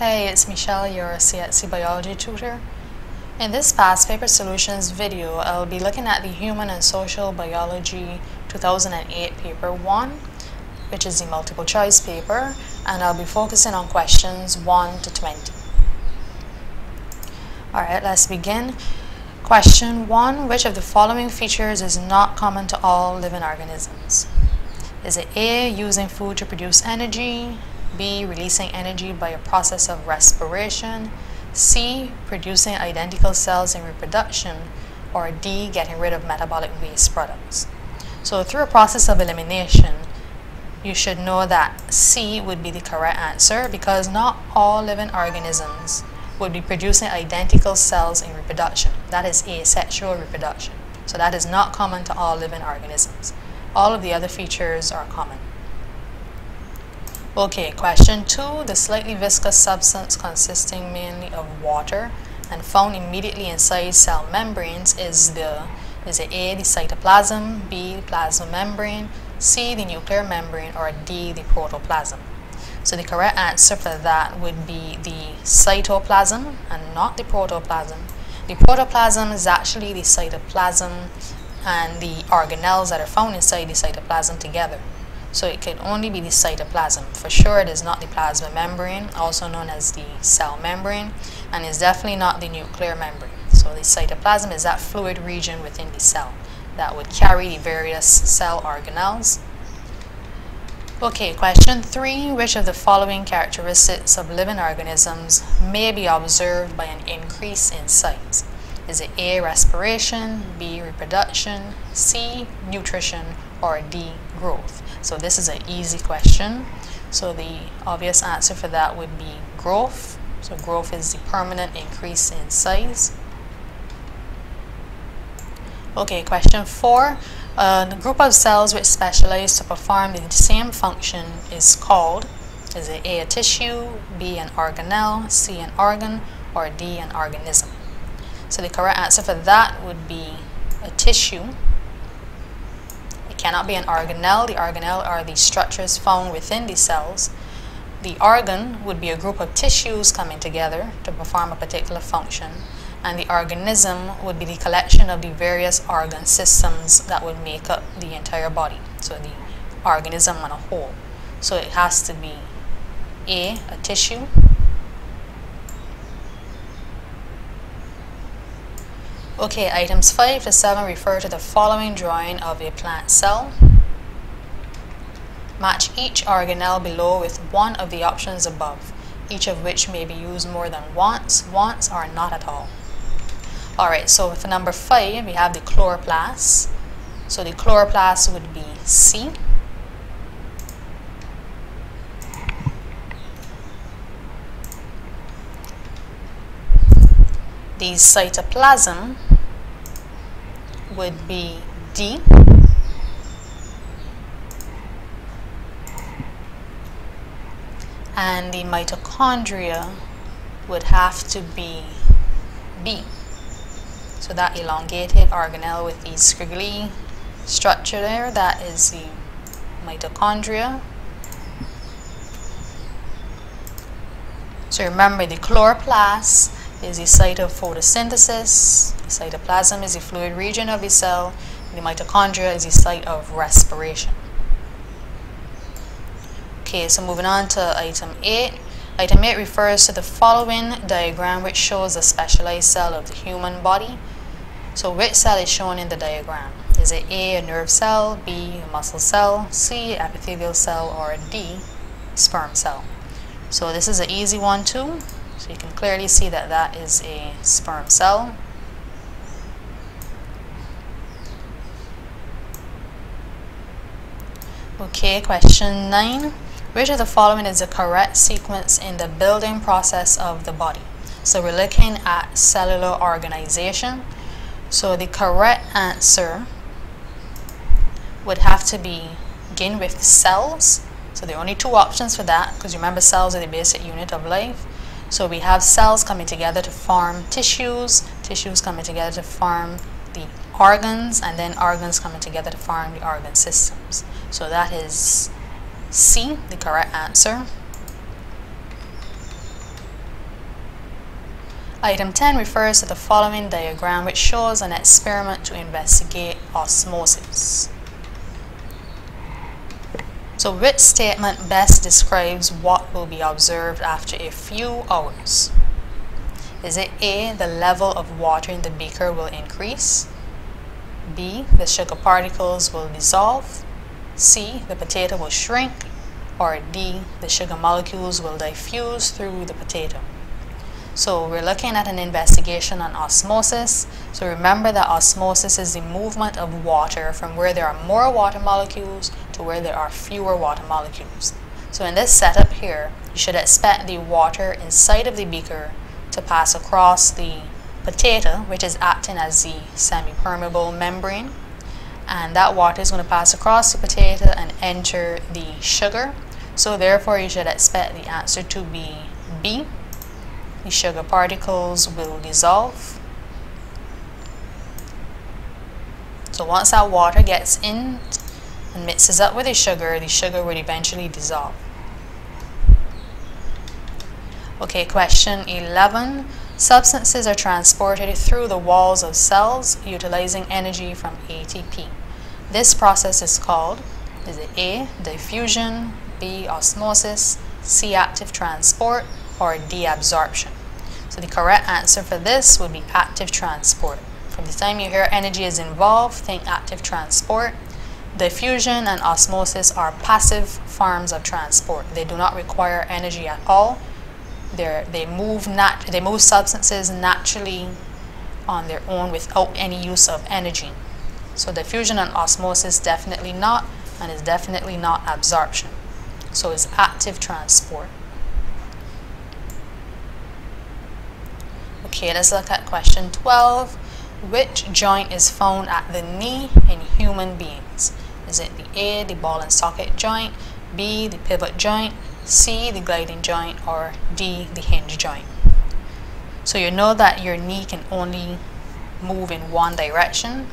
Hey, it's Michelle, your CXC biology tutor. In this past paper solutions video, I'll be looking at the Human and Social Biology 2008 paper 1, which is the multiple choice paper, and I'll be focusing on questions 1 to 20. Alright, let's begin. Question 1. Which of the following features is not common to all living organisms? Is it A. Using food to produce energy B. Releasing energy by a process of respiration C. Producing identical cells in reproduction or D. Getting rid of metabolic waste products. So through a process of elimination, you should know that C would be the correct answer because not all living organisms would be producing identical cells in reproduction. That is asexual reproduction. So that is not common to all living organisms. All of the other features are common. Okay, question two. The slightly viscous substance consisting mainly of water and found immediately inside cell membranes is the is it A, the cytoplasm, B, the plasma membrane, C, the nuclear membrane, or D, the protoplasm. So the correct answer for that would be the cytoplasm and not the protoplasm. The protoplasm is actually the cytoplasm and the organelles that are found inside the cytoplasm together. So it can only be the cytoplasm. For sure it is not the plasma membrane, also known as the cell membrane, and is definitely not the nuclear membrane. So the cytoplasm is that fluid region within the cell that would carry the various cell organelles Okay, question three. Which of the following characteristics of living organisms may be observed by an increase in size? Is it A, respiration, B, reproduction, C, nutrition, or D, growth? So this is an easy question. So the obvious answer for that would be growth. So growth is the permanent increase in size. Okay, question four. Uh, group of cells which specialize to perform the same function is called, is it A, a tissue, B, an organelle, C, an organ, or D, an organism? So the correct answer for that would be a tissue. Cannot be an organelle. The organelle are the structures found within the cells. The organ would be a group of tissues coming together to perform a particular function and the organism would be the collection of the various organ systems that would make up the entire body, so the organism on a whole. So it has to be A, a tissue, Okay, items 5 to 7 refer to the following drawing of a plant cell. Match each organelle below with one of the options above, each of which may be used more than once, once, or not at all. Alright, so for number 5, we have the chloroplast. So the chloroplast would be C. The cytoplasm would be D. And the mitochondria would have to be B. So that elongated organelle with the squiggly structure there, that is the mitochondria. So remember the chloroplast is the site of photosynthesis, the cytoplasm is the fluid region of the cell, the mitochondria is the site of respiration. Okay, so moving on to item 8. Item 8 refers to the following diagram which shows a specialized cell of the human body. So which cell is shown in the diagram? Is it A, a nerve cell, B, a muscle cell, C, epithelial cell, or D, sperm cell? So this is an easy one too. So you can clearly see that that is a sperm cell. Okay, question 9. Which of the following is the correct sequence in the building process of the body? So we're looking at cellular organization. So the correct answer would have to be begin with cells. So there are only two options for that because you remember cells are the basic unit of life. So we have cells coming together to form tissues, tissues coming together to form organs, and then organs coming together to form the organ systems. So that is C, the correct answer. Item 10 refers to the following diagram which shows an experiment to investigate osmosis. So which statement best describes what will be observed after a few hours? Is it A, the level of water in the beaker will increase? B, the sugar particles will dissolve? C, the potato will shrink? Or D, the sugar molecules will diffuse through the potato? So we're looking at an investigation on osmosis. So remember that osmosis is the movement of water from where there are more water molecules to where there are fewer water molecules. So in this setup here, you should expect the water inside of the beaker to pass across the potato, which is acting as the semi-permeable membrane. And that water is going to pass across the potato and enter the sugar. So therefore you should expect the answer to be B, the sugar particles will dissolve. So once that water gets in and mixes up with the sugar, the sugar will eventually dissolve. Okay, question 11. Substances are transported through the walls of cells utilizing energy from ATP. This process is called, is it A, diffusion, B, osmosis, C, active transport, or D. deabsorption. So the correct answer for this would be active transport. From the time you hear energy is involved, think active transport. Diffusion and osmosis are passive forms of transport. They do not require energy at all. They're, they, move nat they move substances naturally on their own without any use of energy. So diffusion and osmosis definitely not, and is definitely not absorption. So it's active transport. Okay, let's look at question 12. Which joint is found at the knee in human beings? Is it the A, the ball and socket joint, B, the pivot joint, C, the gliding joint, or D, the hinge joint? So you know that your knee can only move in one direction.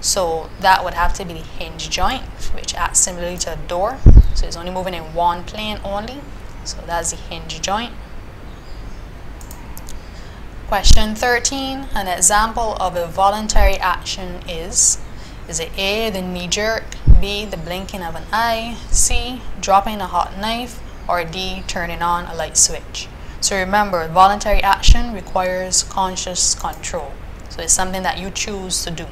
So that would have to be the hinge joint, which acts similarly to a door. So it's only moving in one plane only. So that's the hinge joint. Question 13. An example of a voluntary action is Is it A, the knee jerk, B, the blinking of an eye, C, dropping a hot knife, or D, turning on a light switch? So remember, voluntary action requires conscious control. So it's something that you choose to do.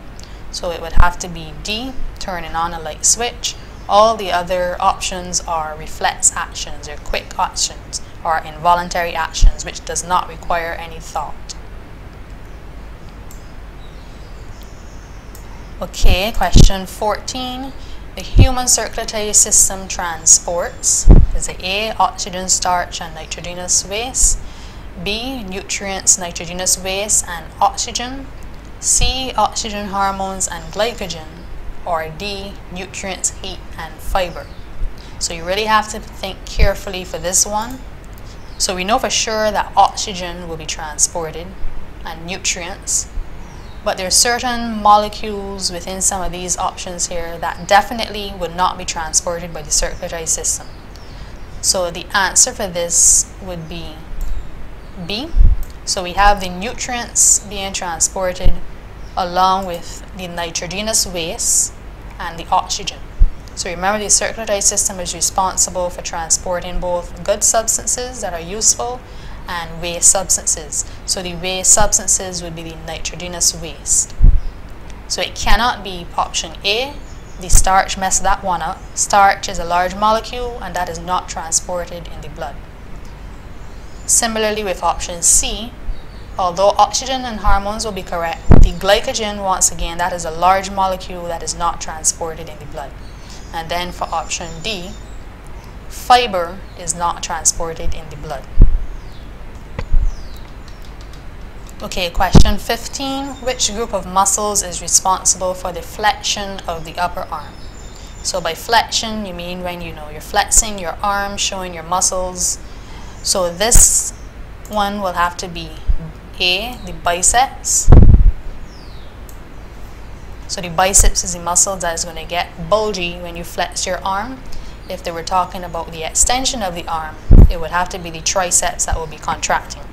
So it would have to be D, turning on a light switch. All the other options are reflex actions or quick actions or involuntary actions which does not require any thought. Okay, question 14. The human circulatory system transports is A, oxygen, starch, and nitrogenous waste, B, nutrients, nitrogenous waste, and oxygen, C, oxygen, hormones, and glycogen, or D, nutrients, heat, and fiber. So you really have to think carefully for this one. So we know for sure that oxygen will be transported and nutrients but there are certain molecules within some of these options here that definitely would not be transported by the circulatory system. So the answer for this would be B. So we have the nutrients being transported along with the nitrogenous waste and the oxygen. So remember the circulatory system is responsible for transporting both good substances that are useful and waste substances. So the waste substances would be the nitrogenous waste. So it cannot be option A, the starch messed that one up. Starch is a large molecule and that is not transported in the blood. Similarly with option C, although oxygen and hormones will be correct, the glycogen, once again, that is a large molecule that is not transported in the blood. And then for option D, fiber is not transported in the blood. Okay, question 15. Which group of muscles is responsible for the flexion of the upper arm? So by flexion, you mean when you know you're flexing your arm, showing your muscles. So this one will have to be A, the biceps. So the biceps is the muscle that is going to get bulgy when you flex your arm. If they were talking about the extension of the arm, it would have to be the triceps that will be contracting.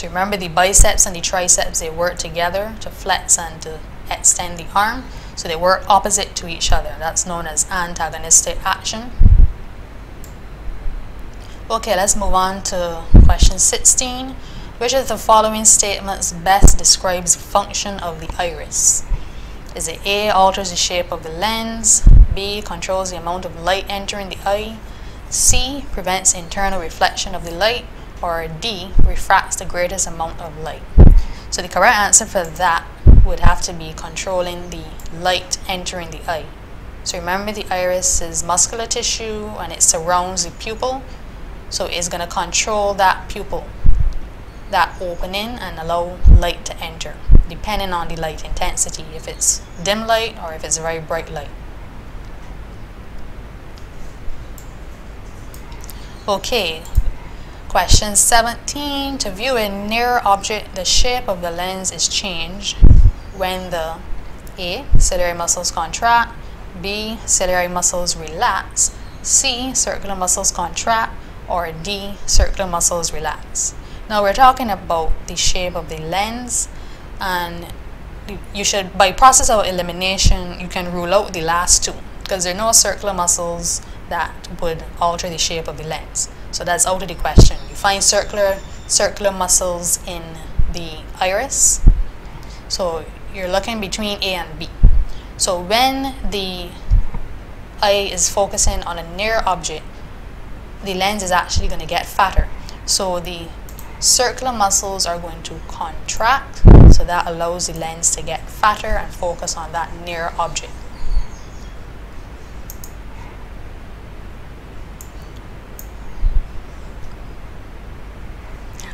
So remember the biceps and the triceps, they work together to flex and to extend the arm. So they work opposite to each other. That's known as antagonistic action. Okay, let's move on to question 16. Which of the following statements best describes the function of the iris? Is it A, alters the shape of the lens, B, controls the amount of light entering the eye, C, prevents internal reflection of the light, or D, refracts the greatest amount of light? So the correct answer for that would have to be controlling the light entering the eye. So remember the iris is muscular tissue and it surrounds the pupil. So it's going to control that pupil, that opening and allow light to enter depending on the light intensity, if it's dim light or if it's a very bright light. Okay, question 17. To view a near object, the shape of the lens is changed when the A. Ciliary muscles contract, B. Ciliary muscles relax, C. Circular muscles contract, or D. Circular muscles relax. Now we're talking about the shape of the lens and you should, by process of elimination, you can rule out the last two because there are no circular muscles that would alter the shape of the lens. So that's out of the question. You find circular circular muscles in the iris. So you're looking between A and B. So when the eye is focusing on a near object, the lens is actually going to get fatter. So the circular muscles are going to contract, so that allows the lens to get fatter and focus on that near object.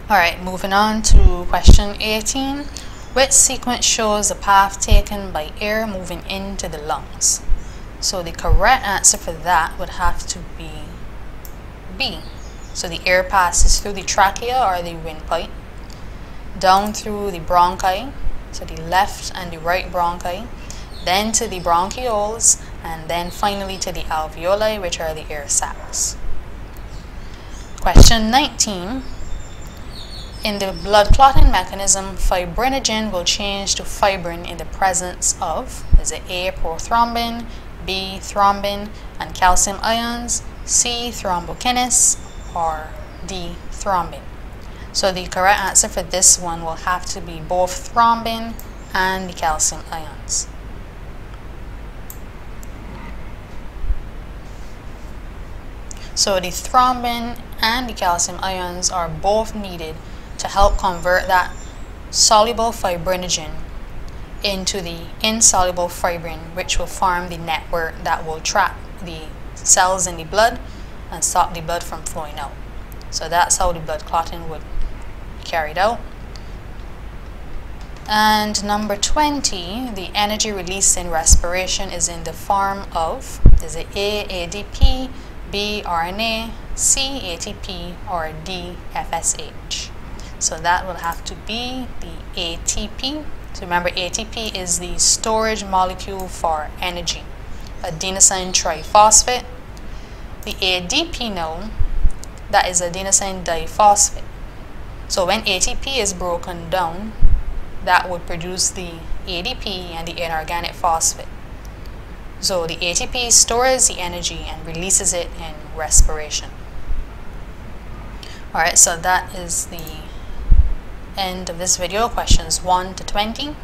Alright, moving on to question 18. Which sequence shows the path taken by air moving into the lungs? So the correct answer for that would have to be B. So the air passes through the trachea or the windpipe, down through the bronchi, so the left and the right bronchi, then to the bronchioles, and then finally to the alveoli, which are the air sacs. Question 19. In the blood clotting mechanism, fibrinogen will change to fibrin in the presence of, is it A, prothrombin, B, thrombin, and calcium ions, C, thrombokinase, or D, thrombin. So the correct answer for this one will have to be both thrombin and the calcium ions. So the thrombin and the calcium ions are both needed to help convert that soluble fibrinogen into the insoluble fibrin which will form the network that will trap the cells in the blood and stop the blood from flowing out. So that's how the blood clotting would be carried out. And number 20, the energy released in respiration is in the form of, is it A, ADP, B, RNA, C, ATP, or D, FSH. So that will have to be the ATP. So remember ATP is the storage molecule for energy. Adenosine triphosphate. The ADP now, that is adenosine diphosphate. So when ATP is broken down, that would produce the ADP and the inorganic phosphate. So the ATP stores the energy and releases it in respiration. Alright, so that is the end of this video, questions 1 to 20.